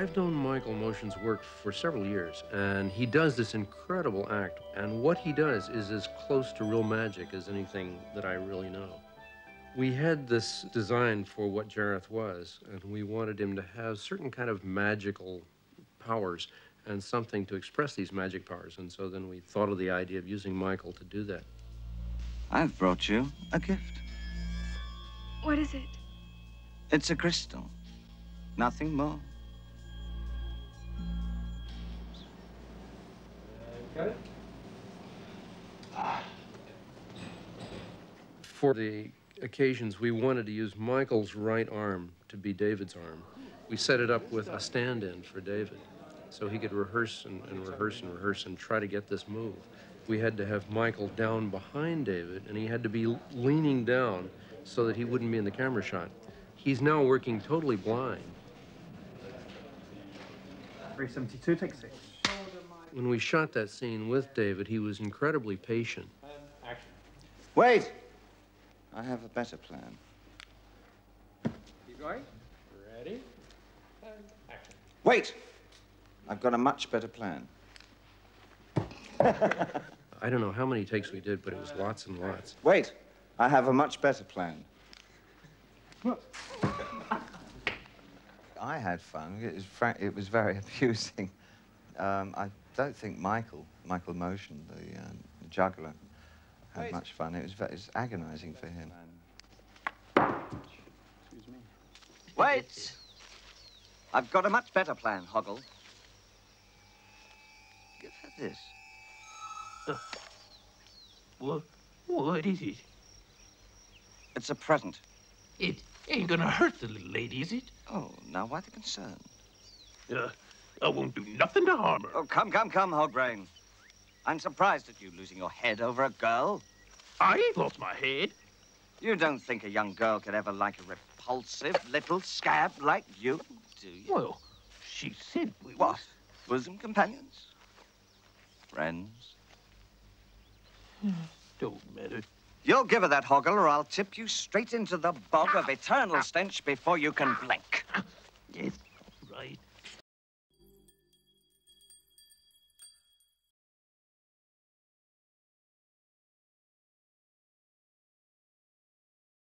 I've known Michael Moschen's work for several years, and he does this incredible act. And what he does is as close to real magic as anything that I really know. We had this design for what Jareth was, and we wanted him to have certain kind of magical powers and something to express these magic powers. And so then we thought of the idea of using Michael to do that. I've brought you a gift. What is it? It's a crystal. Nothing more. Got it? For the occasions, we wanted to use Michael's right arm to be David's arm. We set it up with a stand-in for David, so he could rehearse and, and rehearse and rehearse and try to get this move. We had to have Michael down behind David, and he had to be leaning down so that he wouldn't be in the camera shot. He's now working totally blind. 372, take six. When we shot that scene with David, he was incredibly patient. Wait! I have a better plan. Keep going. Ready? And action. Wait! I've got a much better plan. I don't know how many takes we did, but it was lots and lots. Wait! I have a much better plan. I had fun. It was, fra- it was very amusing. Um, I don't think Michael, Michael Moschen, the uh, juggler, had Wait. much fun. It was, it was agonizing for him. Excuse me. Wait! I've got a much better plan, Hoggle. Give her this. What? What is it? It's a present. It ain't gonna hurt the little lady, is it? Oh, now why the concern? Uh, I won't do nothing to harm her. Oh, come, come, come, Hogbrain. I'm surprised at you losing your head over a girl. I ain't lost my head. You don't think a young girl could ever like a repulsive little scab like you, do you? Well, she said we What? was. Bosom companions? Friends? Don't matter. You'll give her that hoggle, or I'll tip you straight into the bog of eternal stench before you can blink. Yes,